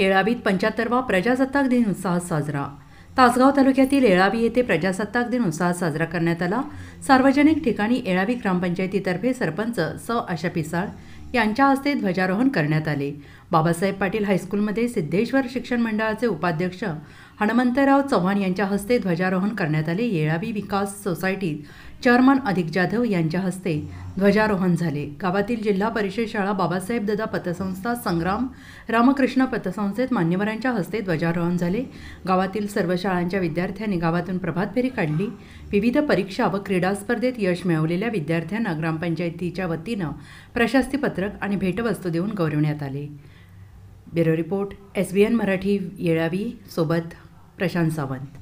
येळावीत पंच्याहत्तरवा प्रजासत्ताक दिन उत्साहात साजरा. तासगाव तालुक्यातील येळावी येथे प्रजासत्ताक दिन उत्साहात साजरा करण्यात आला. सार्वजनिक ठिकाणी येळावी ग्रामपंचायतीतर्फे सरपंच स आशा पिसाळ यांच्या हस्ते ध्वजारोहण करण्यात आले. बाबासाहेब पाटील हायस्कूलमध्ये सिद्धेश्वर शिक्षण मंडळाचे उपाध्यक्ष हनुमंतराव चव्हाण यांच्या हस्ते ध्वजारोहण करण्यात आले. येळावी विकास सोसायटीत चेअरमन अधिक जाधव यांच्या हस्ते ध्वजारोहण झाले. गावातील जिल्हा परिषद शाळा बाबासाहेब ददा पतसंस्था संग्राम रामकृष्ण पतसंस्थेत मान्यवरांच्या हस्ते ध्वजारोहण झाले. गावातील सर्व शाळांच्या विद्यार्थ्यांनी गावातून प्रभात फेरी काढली. विविध परीक्षा व क्रीडा स्पर्धेत यश मिळवलेल्या विद्यार्थ्यांना ग्रामपंचायतीच्या वतीनं प्रशस्तीपत्रक आणि भेटवस्तू देऊन गौरवण्यात आले. Bureau report S B N Marathi येळावी सोबत प्रशांत सावंत.